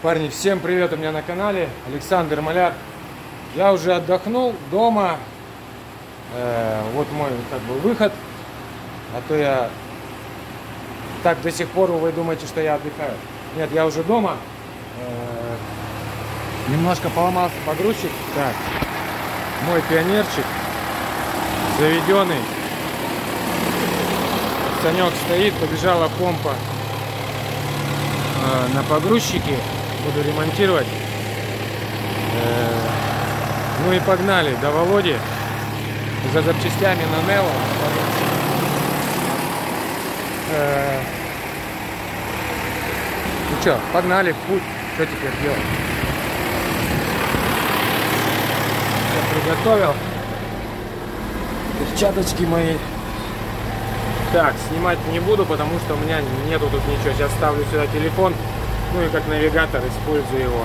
Парни, всем привет у меня на канале. Александр Маляр. Я уже отдохнул дома. Э, вот мой как бы выход. А то я так до сих пор вы думаете, что я отдыхаю. Нет, я уже дома. Э, немножко поломался погрузчик. Так, мой пионерчик заведенный. Санек стоит, побежала помпа э, на погрузчике буду ремонтировать. Э, ну и погнали до Володи за запчастями на Нео. Э, ну что, погнали в путь. Что теперь делать? Все приготовил. Перчаточки мои. Так, снимать не буду, потому что у меня нету тут ничего. Сейчас ставлю сюда телефон. Ну и как навигатор использую его.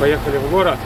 Поехали в город.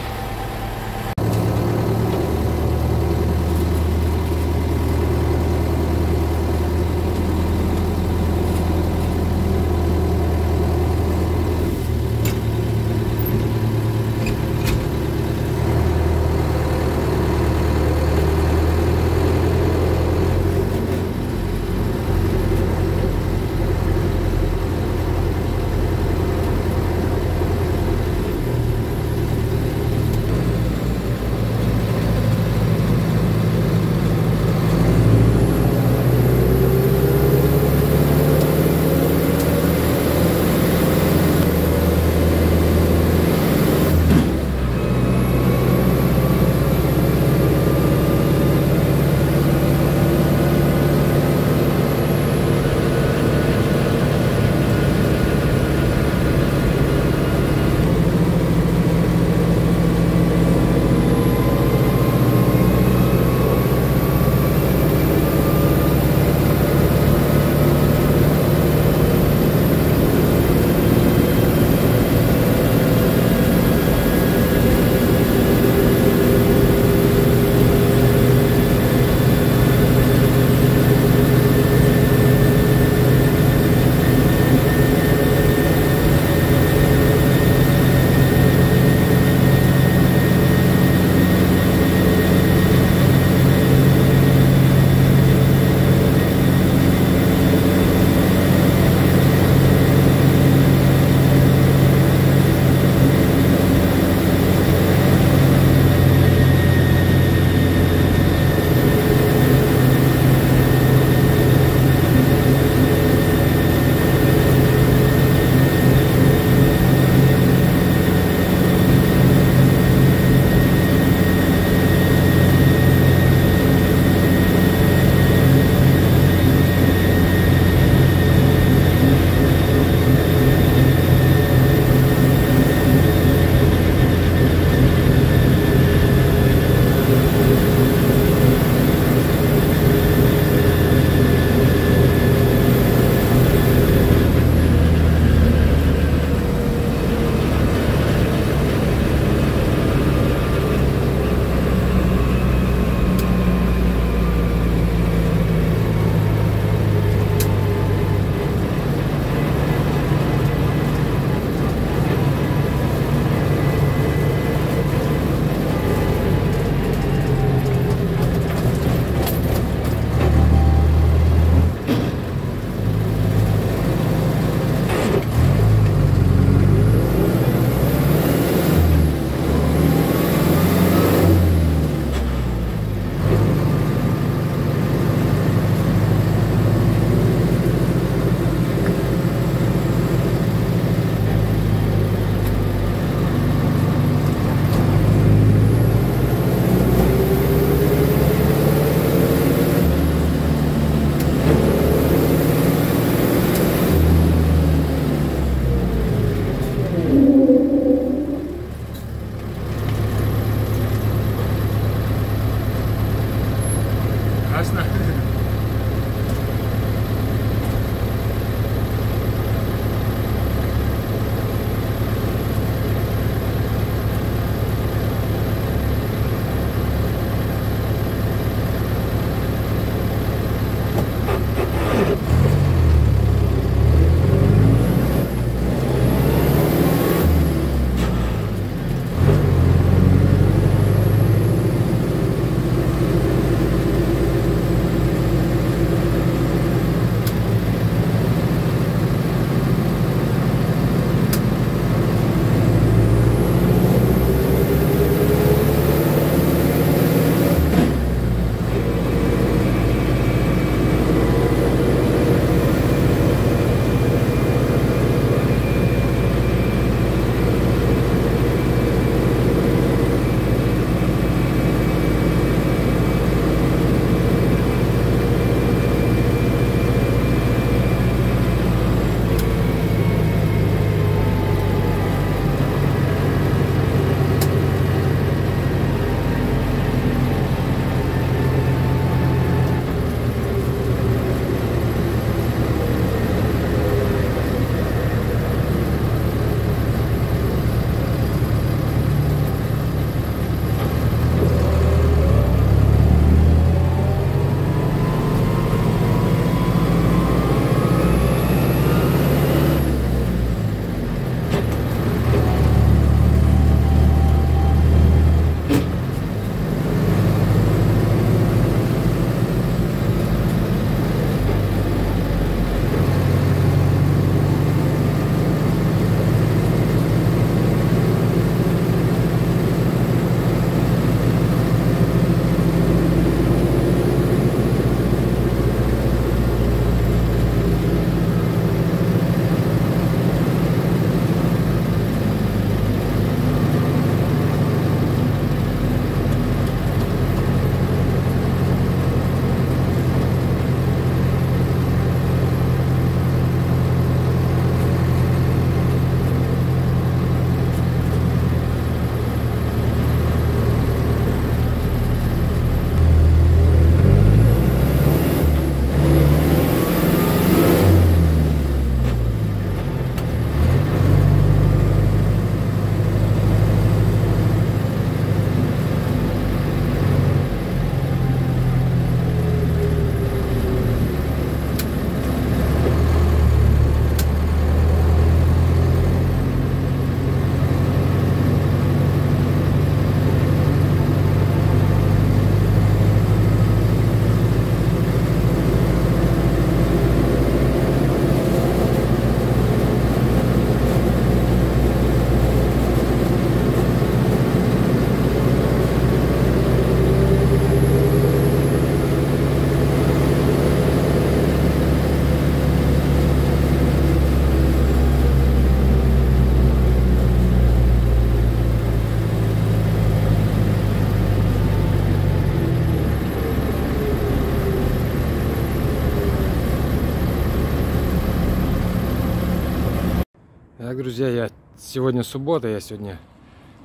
Друзья, я сегодня суббота, я сегодня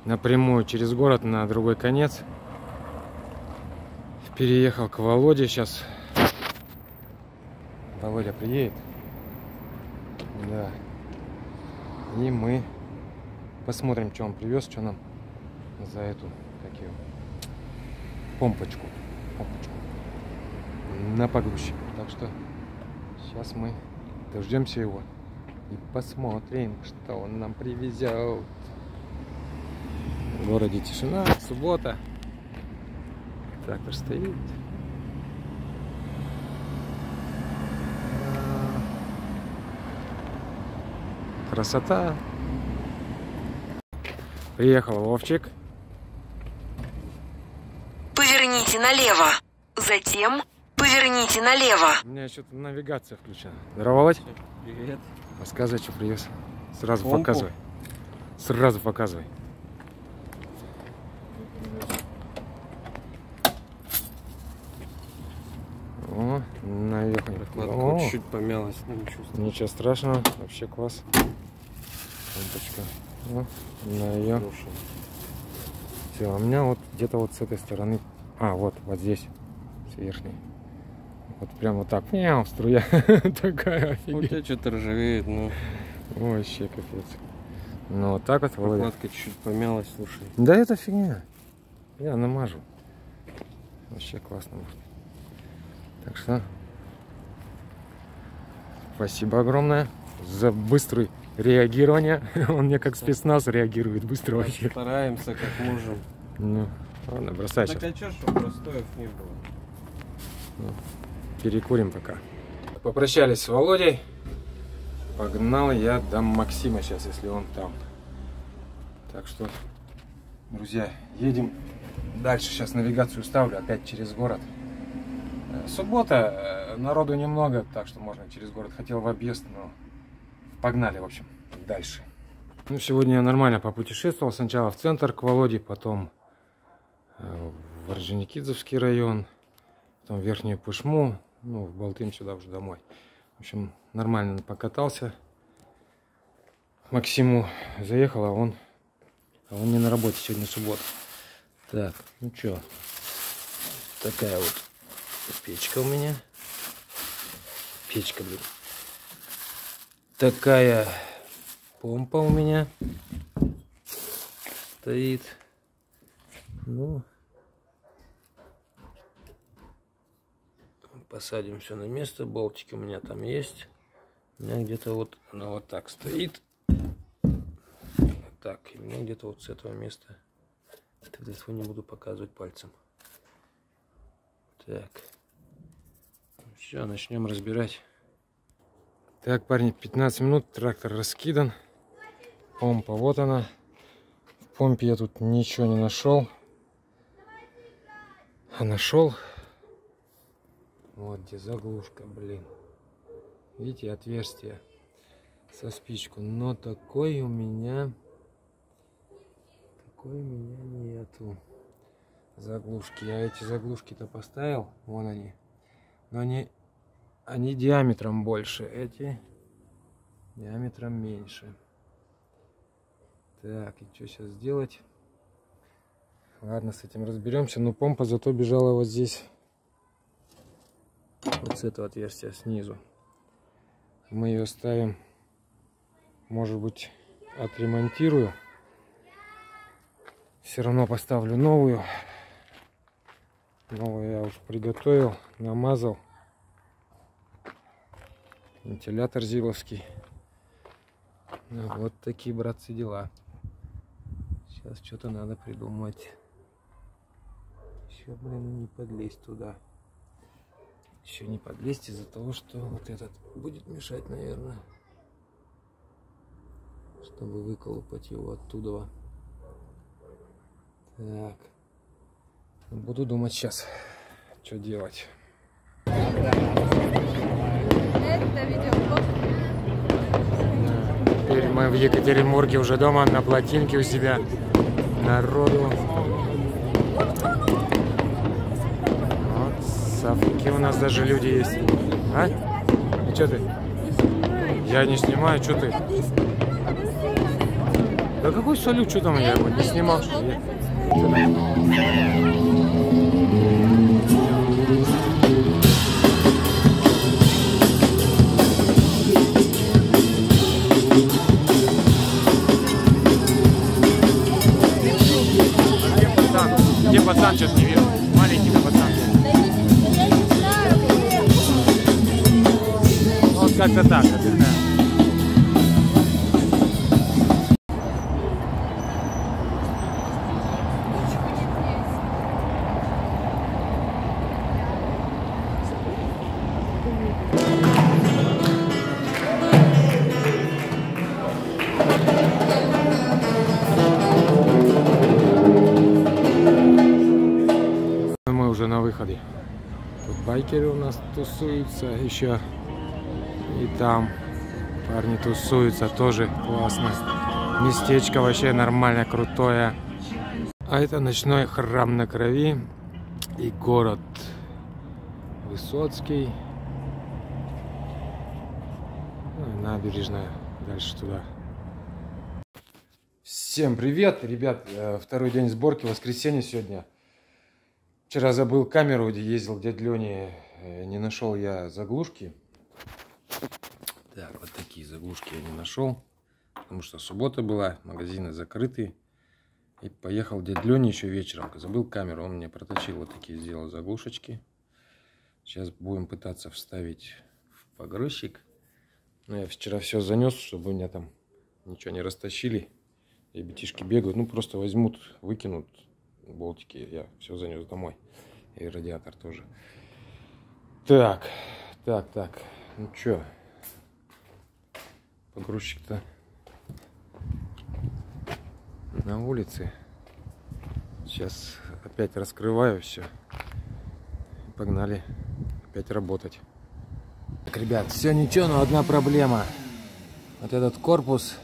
напрямую через город на другой конец. Переехал к Володе сейчас. Володя приедет. Да. И мы посмотрим, что он привез, что нам за эту, как ее, помпочку. Помпочку. На погрузчик. Так что сейчас мы дождемся его. И посмотрим, что он нам привезет. В городе тишина, суббота. Трактор стоит. Красота. Приехал Вовчик. Поверните налево. Затем поверните налево. У меня что-то навигация включена. Здорово, Володь. Привет. Рассказывай, что привез. Сразу Помпу. показывай. Сразу показывай. О, наехали. Прокладка О, вот чуть помялась, но чувствую. ничего страшного. Вообще класс. Лампочка. О, на ее. Все, у меня вот где-то вот с этой стороны. А, вот, вот здесь. С верхней. Вот прям вот так. Мяу, струя. Такая У офигеть. тебя что-то ржавеет, но Вообще капец. Ну вот так вот, Володя. прокладка чуть помялась, слушай. Да это фигня. Я намажу. Вообще классно будет. Так что спасибо огромное за быстрое реагирование. Он мне как спецназ реагирует быстро вообще. Стараемся как можем. Ну, ладно, бросай Так сейчас. а чё, чтобы простоев не было? Перекурим пока. Попрощались с Володей. Погнал я до Максима сейчас, если он там. Так что, друзья, едем дальше. Сейчас навигацию ставлю опять через город. Э, Суббота, э, народу немного, так что можно через город. Хотел в объезд, но погнали, в общем, дальше. Ну, сегодня я нормально попутешествовал. Сначала в центр к Володе, потом э, в Орджоникидзевский район, потом в Верхнюю Пышму, ну, в Балтым сюда уже домой. В общем, нормально покатался. Максиму заехал, а он, а он не на работе, сегодня суббота. Так, ну что, такая вот печка у меня. Печка, блин. Такая помпа у меня стоит. Ну, посадим все на место. Болтики у меня там есть. У меня где-то вот она вот так стоит. Так. И меня где-то вот с этого места. Тогда свой не буду показывать пальцем. Так. Все, начнем разбирать. Так, парни, 15 минут. Трактор раскидан. Помпа, вот она. В помпе я тут ничего не нашел. А нашел вот где заглушка, блин. Видите, отверстие со спичку. Но такой у меня... Такой у меня нету заглушки. Я эти заглушки-то поставил. Вон они. Но они, они диаметром больше. Эти диаметром меньше. Так, и что сейчас сделать? Ладно, с этим разберемся. Но помпа зато бежала вот здесь вот с этого отверстия снизу. Мы ее ставим, может быть, отремонтирую. Все равно поставлю новую. Новую я уж приготовил, намазал. Вентилятор зиловский. Ну, вот такие, братцы, дела. Сейчас что-то надо придумать. Еще, блин, не подлезть туда еще не подлезть из-за того, что вот этот будет мешать, наверное, чтобы выколупать его оттуда. Так, буду думать сейчас, что делать. Теперь мы в Екатеринбурге уже дома на плотинке у себя. Народу. Вот, совки у нас даже люди есть. А? И что ты? Я не снимаю, что ты? Да какой салют, что там я его не снимал? что? Где пацан? Где пацан? Сейчас не как-то так. Тут байкеры у нас тусуются еще. Там парни тусуются, тоже классно. Местечко вообще нормально, крутое. А это ночной храм на крови и город Высоцкий. Ну и набережная дальше туда. Всем привет, ребят! Э, Второй день сборки, воскресенье сегодня. Вчера забыл камеру, где ездил к дяде Лене, э, не нашел я заглушки. Так, вот такие заглушки я не нашел, потому что суббота была, магазины закрыты. И поехал к дяде Лене еще вечером, забыл камеру, он мне проточил вот такие, сделал заглушечки. Сейчас будем пытаться вставить в погрузчик. Но я вчера все занес, чтобы у меня там ничего не растащили. Ребятишки бегают, ну просто возьмут, выкинут болтики. Я все занес домой. И радиатор тоже. Так, так, так. Ну чё? Погрузчик-то на улице. Сейчас опять раскрываю все. Погнали опять работать. Так, ребят, все ничего, но одна проблема. Вот этот корпус,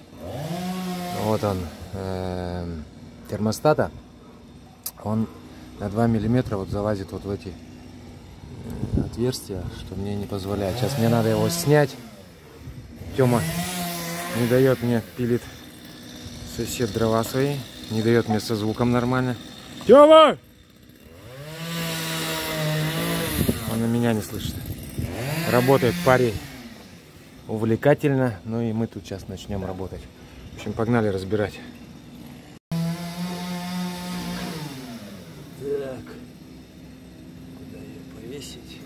вот он, эм, термостата, он на 2 миллиметра вот залазит вот в эти э, отверстия, что мне не позволяет. Сейчас мне надо его снять. Тёма не дает мне, пилит сосед дрова свои, не дает мне со звуком нормально. Тёма! Он на меня не слышит. Работает парень увлекательно, ну и мы тут сейчас начнем работать. В общем, погнали разбирать. Так, куда ее повесить?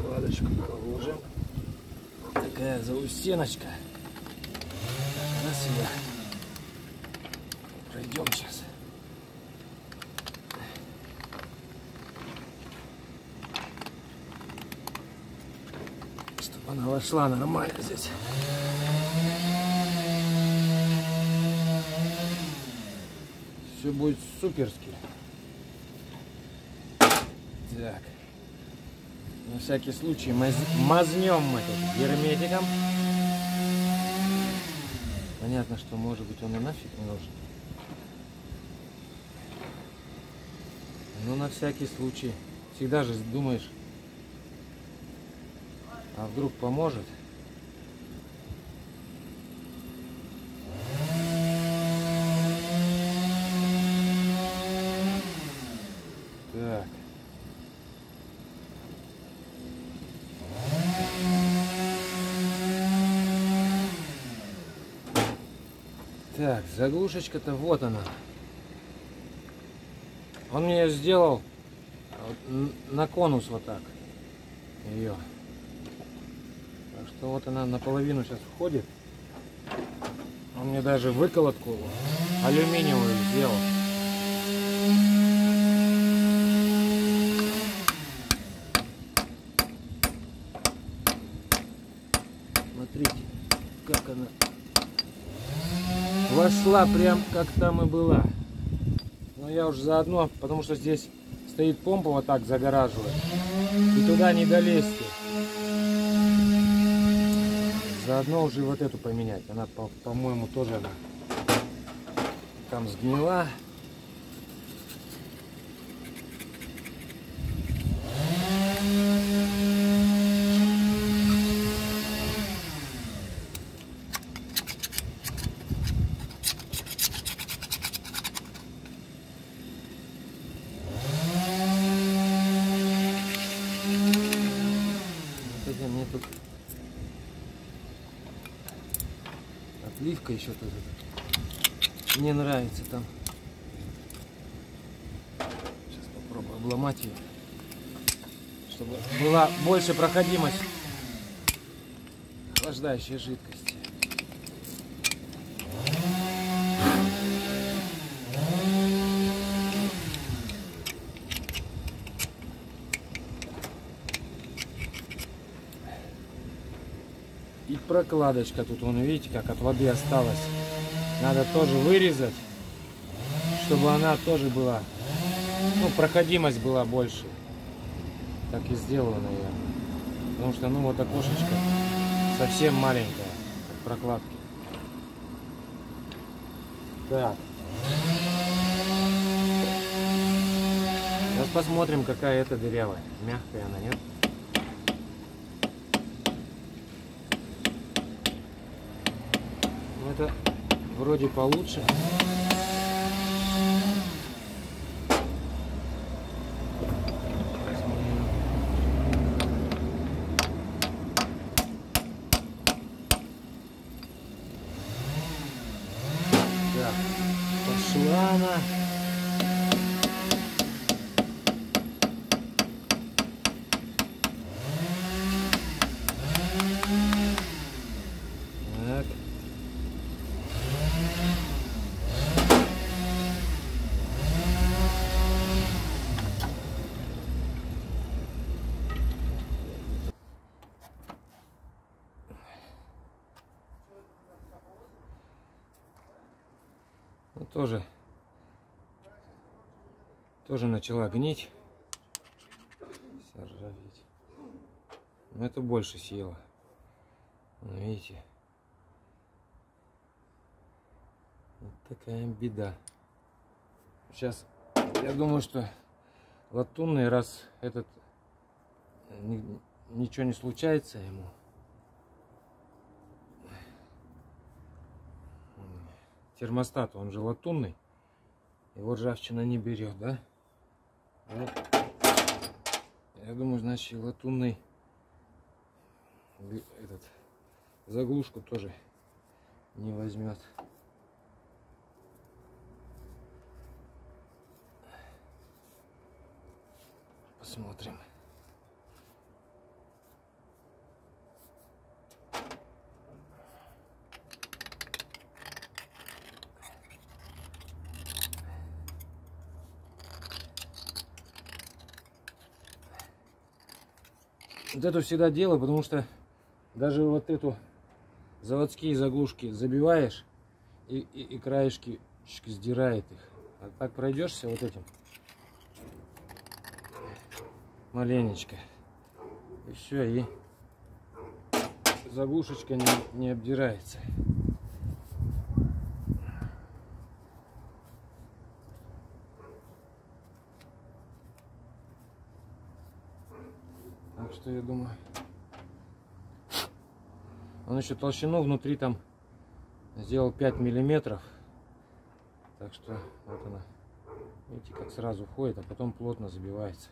Кладочку положим. Такая заустеночка. Так, раз сюда. Пройдем сейчас. Чтобы она вошла нормально здесь. Все будет суперски. Так. На всякий случай маз... мазнем мы тут герметиком. Понятно, что может быть он и нафиг не нужен. Но на всякий случай. Всегда же думаешь, а вдруг поможет. Так. Так, заглушечка-то вот она. Он мне сделал н- на конус вот так. Ее. Так что вот она наполовину сейчас входит. Он мне даже выколотку алюминиевую сделал. Смотрите, как она вошла прям как там и была. Но я уже заодно, потому что здесь стоит помпа вот так загораживает. И туда не долезьте. Заодно уже вот эту поменять. Она, по- по-моему, тоже она там сгнила. Хотя мне тут тут. Мне нравится там. Сейчас попробую обломать ее. Чтобы была больше проходимость охлаждающей жидкости. И прокладочка тут, вон видите, как от воды осталось. Надо тоже вырезать, чтобы она тоже была, ну, проходимость была больше. Так и сделано я. Потому что, ну, вот окошечко совсем маленькое, как прокладки. Так. Сейчас посмотрим, какая это дырявая. Мягкая она, нет? Ну, это вроде получше. Так, пошла она. Так. Ну, тоже тоже начала гнить. Ржаветь. Но это больше съела Ну, видите? Вот такая беда. Сейчас я думаю что латунный раз этот э, ни- ничего не случается ему. Термостат, он же латунный. Его ржавчина не берет, да? Вот. Я думаю, значит, латунный этот заглушку тоже не возьмет. Посмотрим. Вот эту всегда делаю, потому что даже вот эту заводские заглушки забиваешь и, и, и краешки сдирает их. А так пройдешься вот этим маленечко. И все, и заглушечка не, не обдирается. Что я думаю. Он еще толщину внутри там сделал 5 миллиметров. Так что вот она. Видите, как сразу входит, а потом плотно забивается.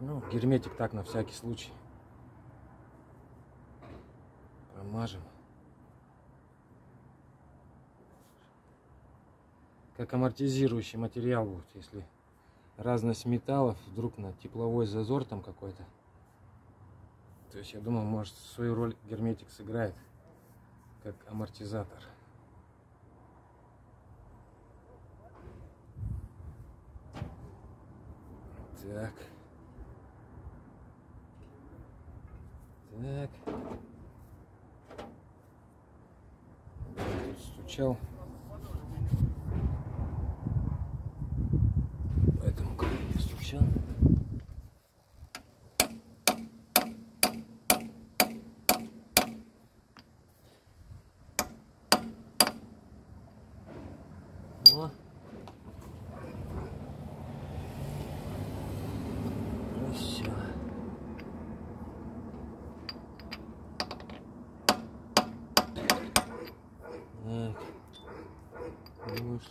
Ну, герметик так на всякий случай. Промажем. Как амортизирующий материал будет, если разность металлов, вдруг на тепловой зазор там какой-то. То есть я думаю, может свою роль герметик сыграет как амортизатор. Так. Так. Стучал. Поэтому краю не стучал. Так.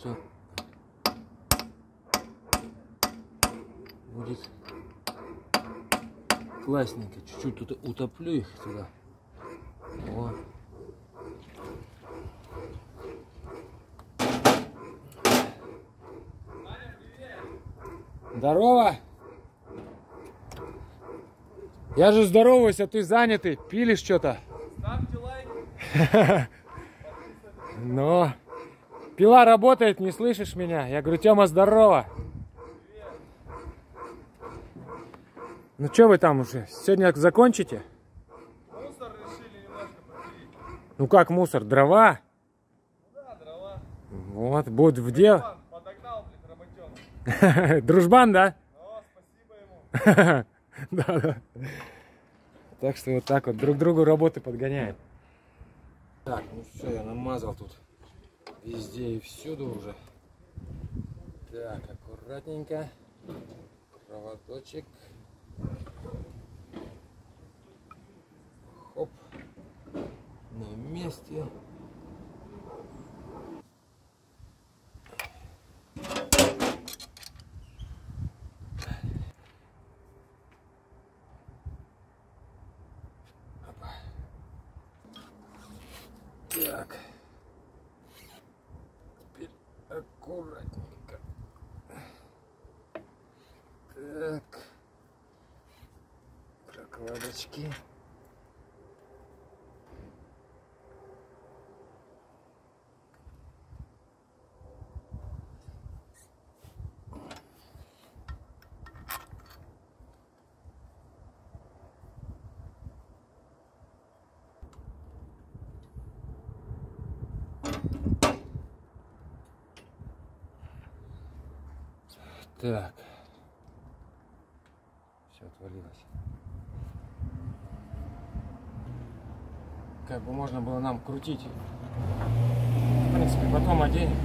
Что будет классненько. Чуть-чуть тут утоплю их туда. О. Здорово! Я же здороваюсь, а ты занятый, пилишь что-то. Ставьте лайк. Но пила работает, не слышишь меня? Я говорю, Тёма, здорово. Ну что вы там уже? Сегодня закончите? Мусор решили немножко. Ну как мусор? Дрова? Да, дрова. Вот, будет в дело. Иван подогнал, блин, работенок. Дружбан, да? О, спасибо ему. Да, да. Так что вот так вот друг другу работы подгоняем. Так, ну все, я намазал тут везде и всюду уже. Так, аккуратненько. Проводочек. Хоп. На месте. Так. Теперь аккуратненько. Так. Прокладочки. Так. Все отвалилось. Как бы можно было нам крутить. В принципе, потом оденем.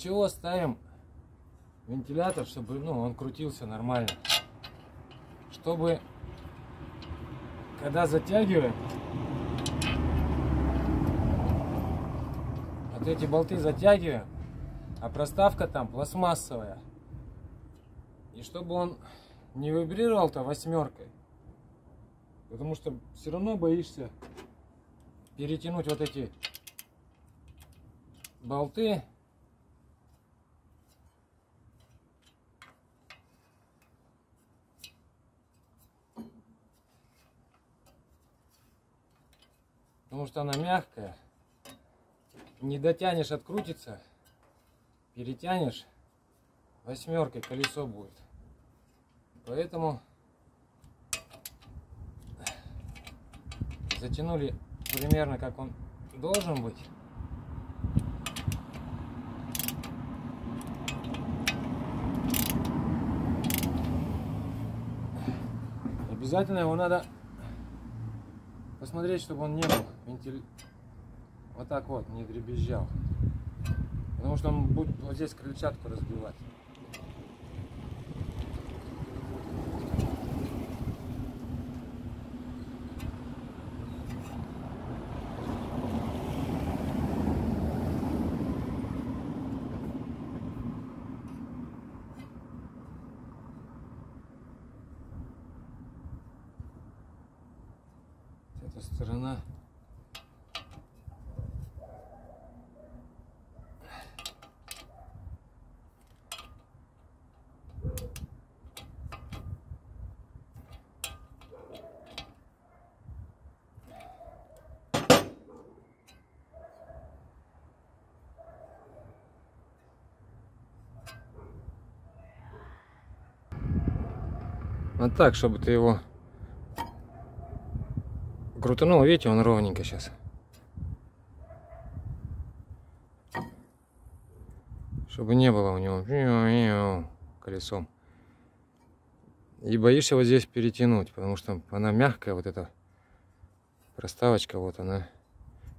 Чего ставим вентилятор, чтобы ну, он крутился нормально? Чтобы, когда затягиваем, вот эти болты затягиваем, а проставка там пластмассовая. И чтобы он не вибрировал-то восьмеркой. Потому что все равно боишься перетянуть вот эти болты Потому что она мягкая. Не дотянешь, открутится. Перетянешь, восьмеркой колесо будет. Поэтому затянули примерно как он должен быть. Обязательно его надо посмотреть, чтобы он не был вентиль... вот так вот, не дребезжал. Потому что он будет вот здесь крыльчатку разбивать. Эта сторона. Вот так, чтобы ты его крутанул, видите, он ровненько сейчас. Чтобы не было у него колесом. И боишься вот здесь перетянуть, потому что она мягкая, вот эта проставочка, вот она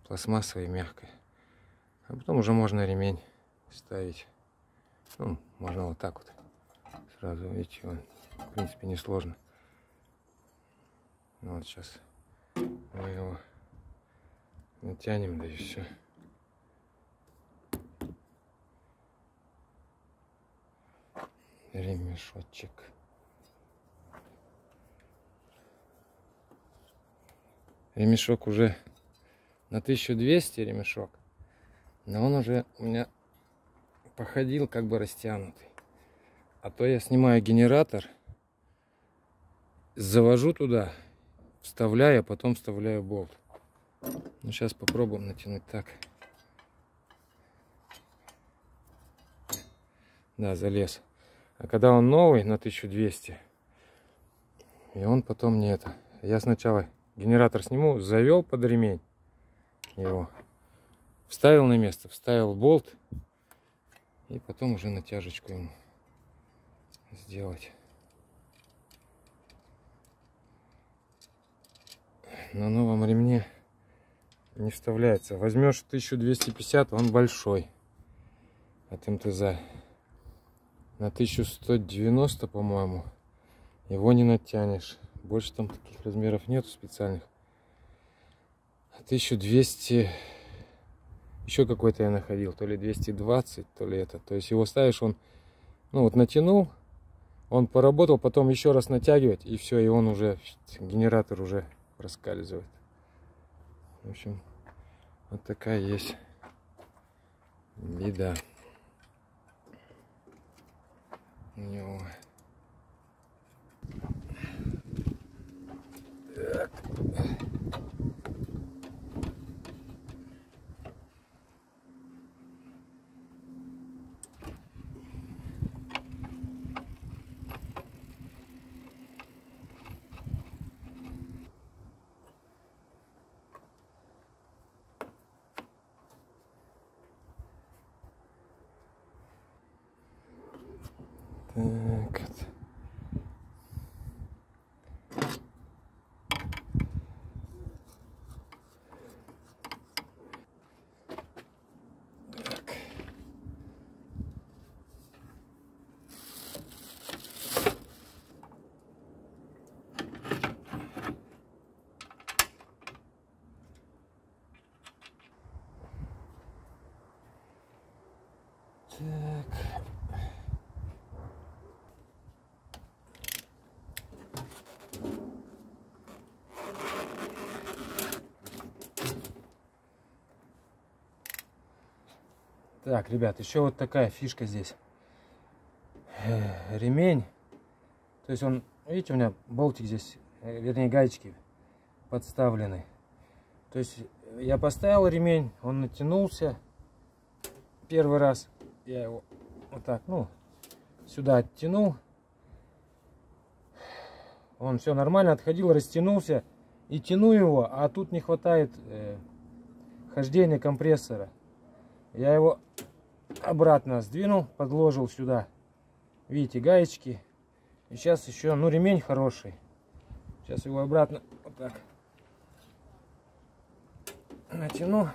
пластмассовая и мягкая. А потом уже можно ремень ставить. Ну, можно вот так вот. Сразу, видите, он, в принципе, не сложно. Ну, вот сейчас мы его натянем, да и все. Ремешочек. Ремешок уже на 1200 ремешок. Но он уже у меня походил как бы растянутый. А то я снимаю генератор, завожу туда, вставляю, а потом вставляю болт. Ну, сейчас попробуем натянуть так. Да, залез. А когда он новый на 1200, и он потом не это. Я сначала генератор сниму, завел под ремень его, вставил на место, вставил болт, и потом уже натяжечку ему сделать. На новом ремне не вставляется. Возьмешь 1250, он большой от МТЗ. На 1190, по-моему, его не натянешь. Больше там таких размеров нету специальных. 1200 еще какой-то я находил, то ли 220, то ли это. То есть его ставишь, он, ну вот натянул, он поработал, потом еще раз натягивать, и все, и он уже, генератор уже проскальзывает. В общем, вот такая есть беда. У него. Так. Так. вот. Так. Так. Так, ребят, еще вот такая фишка здесь. Э, Ремень. То есть он, видите, у меня болтик здесь, э, вернее гаечки подставлены. То есть я поставил ремень, он натянулся первый раз. Я его вот так, ну, сюда оттянул. Он все нормально отходил, растянулся. И тяну его, а тут не хватает э, хождения компрессора. Я его обратно сдвинул, подложил сюда. Видите, гаечки. И сейчас еще, ну, ремень хороший. Сейчас его обратно вот так натяну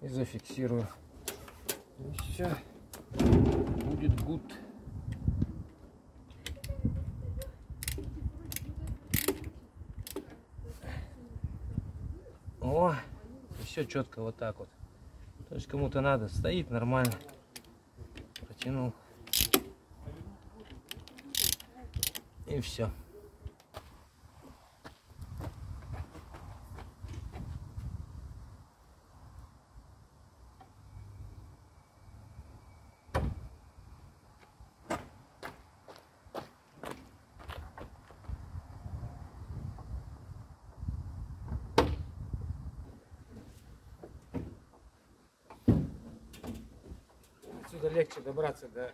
и зафиксирую. И все будет гуд. О, все четко вот так вот. То есть кому-то надо, стоит нормально. Протянул. И все. Отсюда легче добраться до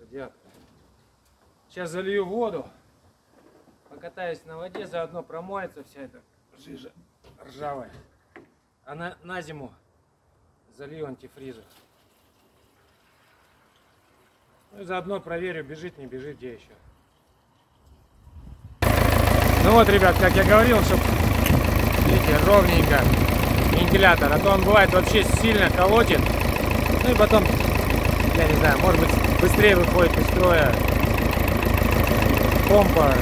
радиатора. Сейчас залью воду, покатаюсь на воде, заодно промоется вся эта жижа ржавая. А на, на зиму залью антифризу. Ну и заодно проверю, бежит, не бежит, где еще. Ну вот, ребят, как я говорил, чтобы, видите, ровненько вентилятор. А то он бывает вообще сильно колотит. Ну и потом, я не знаю, может быть, быстрее выходит из строя помпа.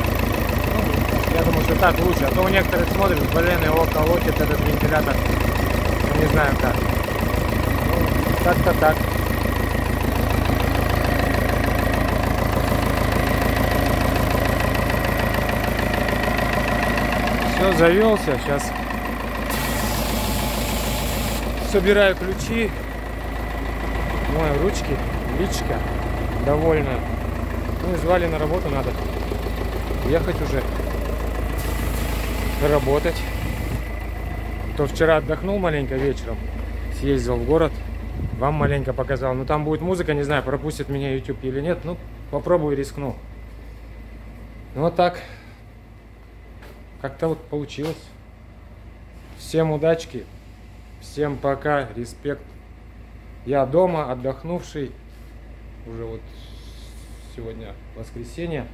Ну, я думаю, что так лучше. А то у некоторых смотришь, блин, его колотит этот вентилятор. Ну, не знаю как. Ну, как-то так. Все, завелся. Сейчас собираю ключи. Мою ручки. Личка. Довольно. Ну звали на работу надо. Ехать уже. Работать. То вчера отдохнул маленько вечером. Съездил в город. Вам маленько показал. Ну там будет музыка, не знаю, пропустит меня YouTube или нет. Ну, попробую рискну. Ну вот так. Как-то вот получилось. Всем удачки. Всем пока. Респект. Я дома, отдохнувший. Уже вот сегодня воскресенье,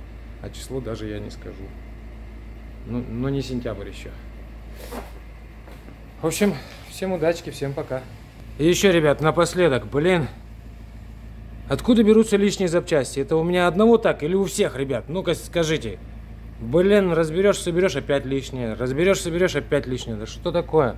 а число даже я не скажу. Ну, но не сентябрь еще. В общем, всем удачки, всем пока. И еще, ребят, напоследок, блин, откуда берутся лишние запчасти? Это у меня одного так или у всех, ребят? Ну-ка скажите. Блин, разберешь, соберешь опять лишнее. Разберешь, соберешь опять лишнее. Да что такое?